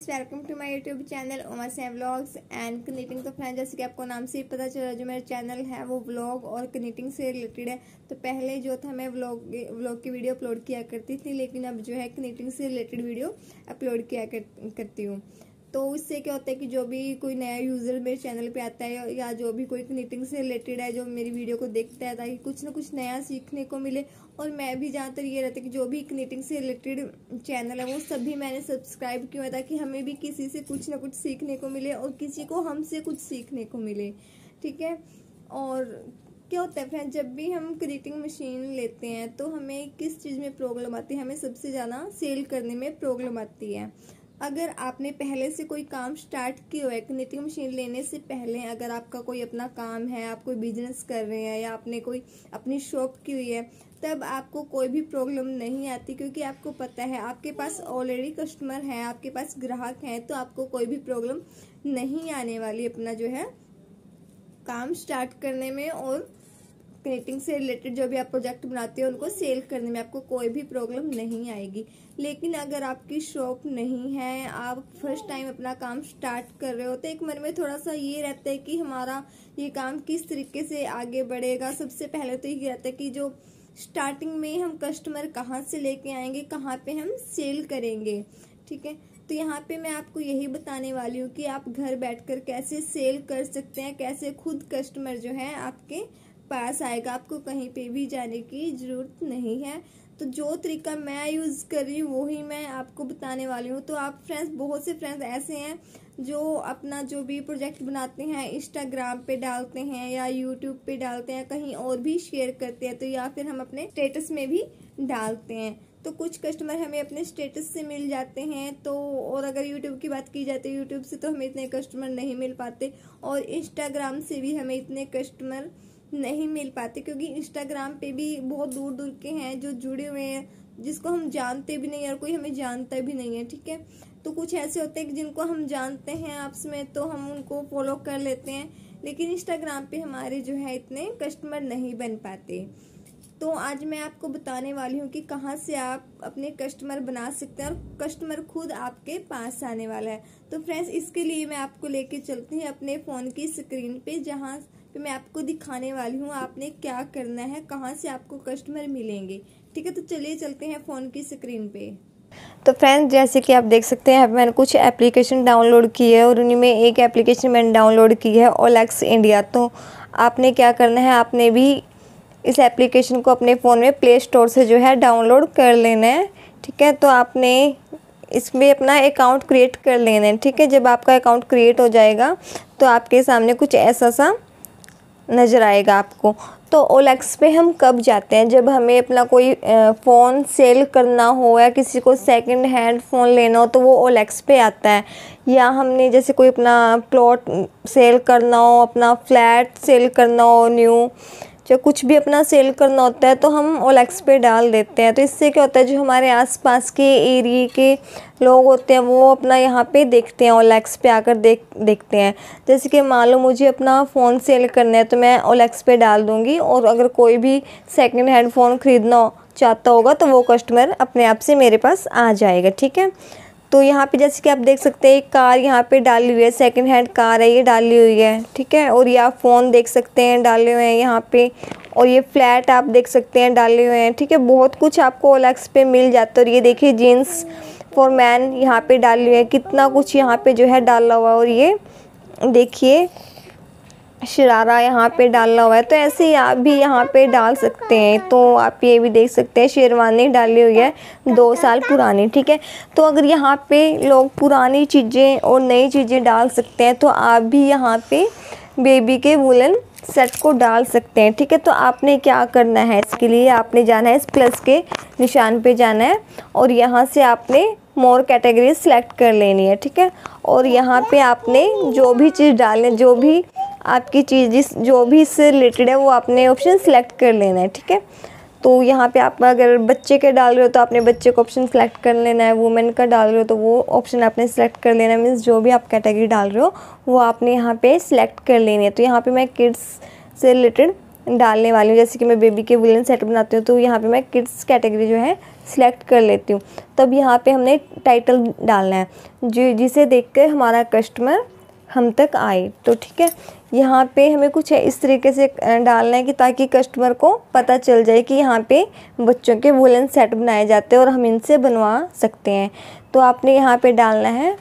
Welcome to my YouTube channel Uma Sam vlogs and connecting to friend जैसे कि आपको नाम से ही पता चला जो मेरा चैनल है वो व्लॉग और कनेक्टिंग से रिलेटेड है। तो पहले जो था मैं व्लॉग व्लॉग की वीडियो अपलोड किया करती थी लेकिन अब जो है कनेक्टिंग से रिलेटेड वीडियो अपलोड किया कर, करती हूँ। तो इससे क्या होता है कि जो भी कोई नया यूज़र मेरे चैनल पे आता है या जो भी कोई कनेक्टिंग से रिलेटेड है, जो मेरी वीडियो को देखता है, ताकि कुछ ना कुछ नया सीखने को मिले। और मैं भी ज़्यादातर ये रहता है कि जो भी कनेक्टिंग से रिलेटेड चैनल है, वो सभी मैंने सब्सक्राइब किया है, ताकि हमें भी किसी से कुछ ना कुछ सीखने को मिले और किसी को हमसे कुछ सीखने को मिले। ठीक है? और क्या होता है फ्रेंड जब भी हम क्रिएटिंग मशीन लेते हैं तो हमें किस चीज़ में प्रॉब्लम आती है? हमें सबसे ज़्यादा सेल करने में प्रॉब्लम आती है। अगर आपने पहले से कोई काम स्टार्ट किया है कनेक्टिंग मशीन लेने से पहले अगर आपका कोई अपना काम है, आप कोई बिज़नेस कर रहे हैं या आपने कोई अपनी शॉप की हुई है, तब आपको कोई भी प्रॉब्लम नहीं आती क्योंकि आपको पता है आपके पास ऑलरेडी कस्टमर है, आपके पास ग्राहक हैं तो आपको कोई भी प्रॉब्लम नहीं आने वाली अपना जो है काम स्टार्ट करने में और कनेक्टिंग से रिलेटेड जो भी आप प्रोजेक्ट बनाते हो, उनको सेल करने में आपको कोई भी प्रॉब्लम नहीं आएगी। लेकिन अगर आपकी शॉप नहीं है, आप फ़र्स्ट टाइम अपना काम स्टार्ट कर रहे हो तो एक मन में थोड़ा सा ये रहता है कि हमारा ये काम किस तरीके से आगे बढ़ेगा। सबसे पहले तो ये रहता है कि जो स्टार्टिंग में हम कस्टमर कहाँ से लेके आएँगे, कहाँ पे हम सेल करेंगे, ठीक है? तो यहाँ पे मैं आपको यही बताने वाली हूँ कि आप घर बैठकर कैसे सेल कर सकते हैं, कैसे खुद कस्टमर जो है आपके पास आएगा, आपको कहीं पे भी जाने की ज़रूरत नहीं है। तो जो तरीका मैं यूज़ कर रही हूँ वही मैं आपको बताने वाली हूँ। तो आप फ्रेंड्स बहुत से फ्रेंड्स ऐसे हैं जो अपना जो भी प्रोजेक्ट बनाते हैं इंस्टाग्राम पे डालते हैं या यूट्यूब पे डालते हैं, कहीं और भी शेयर करते हैं तो या फिर हम अपने स्टेटस में भी डालते हैं। तो कुछ कस्टमर हमें अपने स्टेटस से मिल जाते हैं तो और अगर यूट्यूब की बात की जाती है यूट्यूब से तो हमें इतने कस्टमर नहीं मिल पाते और इंस्टाग्राम से भी हमें इतने कस्टमर नहीं मिल पाते क्योंकि इंस्टाग्राम पे भी बहुत दूर दूर के हैं जो जुड़े हुए हैं, जिसको हम जानते भी नहीं और कोई हमें जानता भी नहीं है, ठीक है? तो कुछ ऐसे होते हैं कि जिनको हम जानते हैं आपस में तो हम उनको फॉलो कर लेते हैं, लेकिन इंस्टाग्राम पे हमारे जो है इतने कस्टमर नहीं बन पाते। तो आज मैं आपको बताने वाली हूँ कि कहाँ से आप अपने कस्टमर बना सकते हैं और कस्टमर खुद आपके पास आने वाला है। तो फ्रेंड्स इसके लिए मैं आपको लेके चलती हूँ अपने फ़ोन की स्क्रीन पे, जहाँ तो मैं आपको दिखाने वाली हूँ आपने क्या करना है, कहाँ से आपको कस्टमर मिलेंगे। ठीक है तो चलिए चलते हैं फ़ोन की स्क्रीन पे। तो फ्रेंड्स जैसे कि आप देख सकते हैं, मैंने कुछ एप्लीकेशन डाउनलोड की है और उन्हीं में एक एप्लीकेशन मैंने डाउनलोड की है ओलेक्स इंडिया तो आपने क्या करना है, आपने भी इस एप्लीकेशन को अपने फ़ोन में प्ले स्टोर से जो है डाउनलोड कर लेना है। ठीक है तो आपने इसमें अपना अकाउंट क्रिएट कर लेना है। ठीक है, जब आपका अकाउंट क्रिएट हो जाएगा तो आपके सामने कुछ ऐसा सा नज़र आएगा आपको। तो ओलेक्स पे हम कब जाते हैं? जब हमें अपना कोई फ़ोन सेल करना हो या किसी को सेकंड हैंड फ़ोन लेना हो तो वो ओलेक्स पे आता है। या हमने जैसे कोई अपना प्लॉट सेल करना हो, अपना फ्लैट सेल करना हो न्यू जो कुछ भी अपना सेल करना होता है तो हम ओलेक्स पे डाल देते हैं। तो इससे क्या होता है, जो हमारे आसपास के एरिए के लोग होते हैं, वो अपना यहाँ पे देखते हैं, ओलेक्स पे आकर देख, देखते हैं। जैसे कि मान लो मुझे अपना फ़ोन सेल करना है तो मैं ओलेक्स पे डाल दूँगी और अगर कोई भी सेकेंड हैंड फ़ोन ख़रीदना चाहता होगा तो वो कस्टमर अपने आप से मेरे पास आ जाएगा, ठीक है? तो यहाँ पे जैसे कि आप देख सकते हैं, एक कार यहाँ पे डाली हुई है सेकंड हैंड कार है, ये डाली हुई है, ठीक है? और ये आप फ़ोन देख सकते हैं, डाले हुए हैं यहाँ पे, और ये फ्लैट आप देख सकते हैं, डाले हुए हैं, ठीक है? बहुत कुछ आपको ओलेक्स पे मिल जाता है, और ये देखिए जीन्स फॉर मैन यहाँ पे डाली हुई है, कितना कुछ यहाँ पे जो है डाला हुआ और ये देखिए शरारा यहाँ पे डालना हुआ है तो ऐसे ही आप भी यहाँ पे डाल सकते हैं। तो आप ये भी देख सकते हैं, शेरवानी डाली हुई है, दो साल पुरानी, ठीक है? तो अगर यहाँ पे लोग पुरानी चीज़ें और नई चीज़ें डाल सकते हैं तो आप भी यहाँ पे बेबी के वुलन सेट को डाल सकते हैं, ठीक है? तो आपने क्या करना है इसके लिए? आपने जाना है इस प्लस के निशान पे जाना है और यहाँ से आपने मोर कैटेगरी सेलेक्ट कर लेनी है, ठीक है? और यहाँ पे आपने जो भी चीज़ डालने, जो भी आपकी चीज़, जिस, जो भी इससे रिलेटेड है, वो आपने ऑप्शन सेलेक्ट कर लेना है, ठीक है? तो यहाँ पे आप अगर बच्चे के डाल रहे हो तो आपने बच्चे का ऑप्शन सेलेक्ट कर लेना है वुमेन का डाल रहे हो तो वो ऑप्शन आपने सेलेक्ट कर लेना है मीन्स जो भी आप कैटेगरी डाल रहे हो, वो आपने यहाँ पे सिलेक्ट कर लेनी है। तो यहाँ पे मैं किड्स से रिलेटेड डालने वाली हूँ, जैसे कि मैं बेबी के वुलन सेट बनाती हूँ तो यहाँ पे मैं किड्स कैटेगरी जो है सिलेक्ट कर लेती हूँ। तब यहाँ पे हमने टाइटल डालना है, जो, जिसे देख कर हमारा कस्टमर हम तक आए तो ठीक है? यहाँ पे हमें कुछ इस तरीके से डालना है कि ताकि कस्टमर को पता चल जाए कि यहाँ पे बच्चों के वुलन सेट बनाए जाते हैं और हम इनसे बनवा सकते हैं। तो आपने यहाँ पे डालना है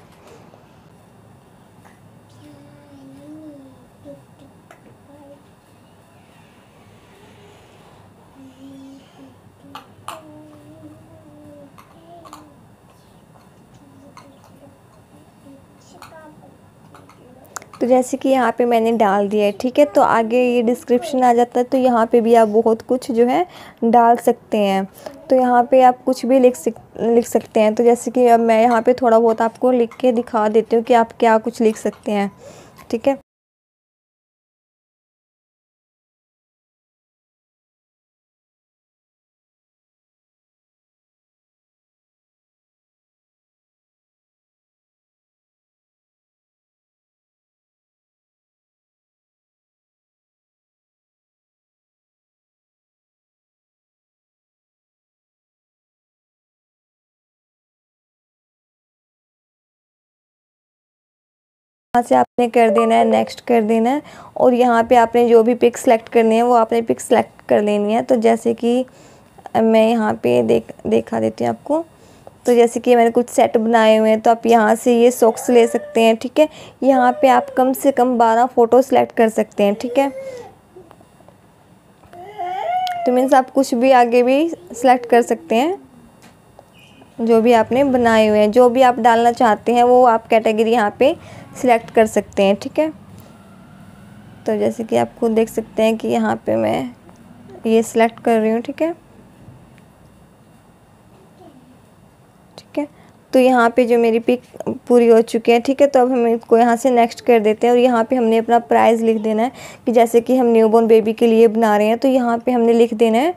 तो जैसे कि यहाँ पे मैंने डाल दिया है, ठीक है? तो आगे ये डिस्क्रिप्शन आ जाता है तो यहाँ पे भी आप बहुत कुछ जो है डाल सकते हैं। तो यहाँ पे आप कुछ भी लिख सक, लिख सकते हैं। तो जैसे कि अब मैं यहाँ पे थोड़ा बहुत आपको लिख के दिखा देती हूँ कि आप क्या कुछ लिख सकते हैं, ठीक है? यहाँ से आपने कर देना है नेक्स्ट कर देना है और यहाँ पे आपने जो भी पिक सेलेक्ट करनी है, वो आपने पिक सेलेक्ट कर लेनी है। तो जैसे कि मैं यहाँ पे देख, देखा देती हूँ आपको। तो जैसे कि मैंने कुछ सेट बनाए हुए हैं तो आप यहाँ से ये सॉक्स ले सकते हैं, ठीक है? यहाँ पे आप कम से कम बारह फ़ोटो सेलेक्ट कर सकते हैं, ठीक है? तो मीन्स आप कुछ भी आगे भी सिलेक्ट कर सकते हैं। जो भी आपने बनाए हुए हैं, जो भी आप डालना चाहते हैं, वो आप कैटेगरी यहाँ पे सिलेक्ट कर सकते हैं, ठीक है? तो जैसे कि आप खुद देख सकते हैं कि यहाँ पे मैं ये सिलेक्ट कर रही हूँ, ठीक है? ठीक है? तो यहाँ पे जो मेरी पिक पूरी हो चुकी है, ठीक है? तो अब हम इसको यहाँ से नेक्स्ट कर देते हैं और यहाँ पे हमने अपना प्राइस लिख देना है कि जैसे कि हम न्यूबॉर्न बेबी के लिए बना रहे हैं तो यहाँ पे हमने लिख देना है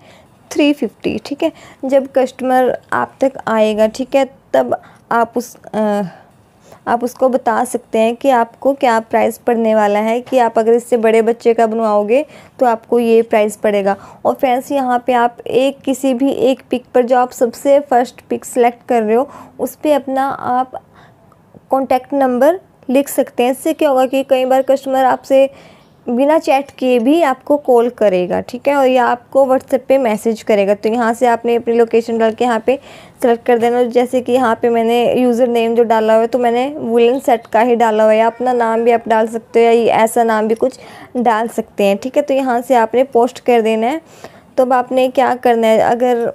थ्री फिफ्टी ठीक है? जब कस्टमर आप तक आएगा ठीक है तब आप उस आ, आप उसको बता सकते हैं कि आपको क्या प्राइस पड़ने वाला है कि आप अगर इससे बड़े बच्चे का बनवाओगे तो आपको ये प्राइस पड़ेगा। और फ्रेंड्स यहाँ पे आप एक किसी भी एक पिक पर जो आप सबसे फ़र्स्ट पिक सेलेक्ट कर रहे हो उस पर अपना आप कॉन्टैक्ट नंबर लिख सकते हैं। इससे क्या होगा कि कई बार कस्टमर आपसे बिना चैट किए भी आपको कॉल करेगा, ठीक है? और या आपको व्हाट्सएप पे मैसेज करेगा। तो यहाँ से आपने अपनी लोकेशन डाल के यहाँ पे सेलेक्ट कर देना। जैसे कि यहाँ पे मैंने यूज़र नेम जो डाला हुआ है तो मैंने वुलन सेट का ही डाला हुआ है। अपना नाम भी आप डाल सकते हो, या ऐसा नाम भी कुछ डाल सकते हैं, ठीक है? तो यहाँ से आपने पोस्ट कर देना है। तो अब आपने क्या करना है? अगर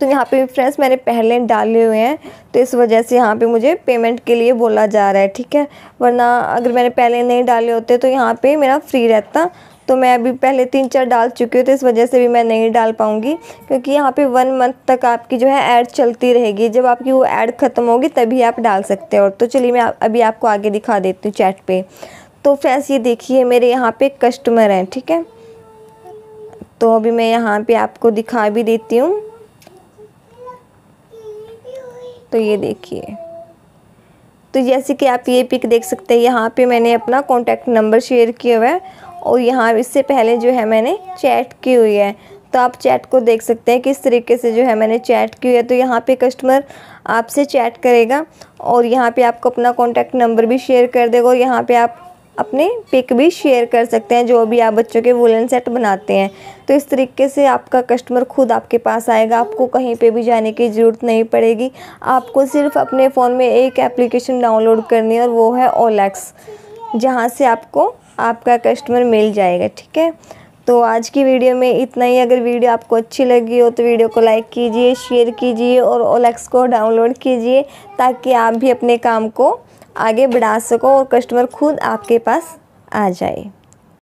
तो यहाँ पे फ्रेंड्स मैंने पहले डाले हुए हैं तो इस वजह से यहाँ पे मुझे पेमेंट के लिए बोला जा रहा है, ठीक है? वरना अगर मैंने पहले नहीं डाले होते तो यहाँ पे मेरा फ्री रहता। तो मैं अभी पहले तीन चार डाल चुकी हूँ तो इस वजह से भी मैं नहीं डाल पाऊँगी, क्योंकि यहाँ पे वन मंथ तक आपकी जो है ऐड चलती रहेगी। जब आपकी वो ऐड ख़त्म होगी, तभी आप डाल सकते हो। तो चलिए मैं अभी आपको आगे दिखा देती हूँ चैट पे। तो फ्रेंड्स ये देखिए, मेरे यहाँ पे कस्टमर हैं, ठीक है? तो अभी मैं यहाँ पे आपको दिखा भी देती हूँ। तो ये देखिए। तो जैसे कि आप ये पिक देख सकते हैं, यहाँ पे मैंने अपना कॉन्टैक्ट नंबर शेयर किया हुआ है और यहाँ इससे पहले जो है मैंने चैट की हुई है। तो आप चैट को देख सकते हैं किस तरीके से जो है मैंने चैट की हुई है। तो यहाँ पे कस्टमर आपसे चैट करेगा और यहाँ पे आपको अपना कॉन्टैक्ट नंबर भी शेयर कर देगा और यहाँ पर आप अपने पिक भी शेयर कर सकते हैं, जो भी आप बच्चों के वुलन सेट बनाते हैं। तो इस तरीके से आपका कस्टमर खुद आपके पास आएगा, आपको कहीं पे भी जाने की ज़रूरत नहीं पड़ेगी। आपको सिर्फ़ अपने फ़ोन में एक एप्लीकेशन डाउनलोड करनी है और वो है ओलेक्स जहाँ से आपको आपका कस्टमर मिल जाएगा, ठीक है? तो आज की वीडियो में इतना ही। अगर वीडियो आपको अच्छी लगी हो तो वीडियो को लाइक कीजिए शेयर कीजिए और ओलेक्स को डाउनलोड कीजिए, ताकि आप भी अपने काम को आगे बढ़ा सको और कस्टमर खुद आपके पास आ जाए।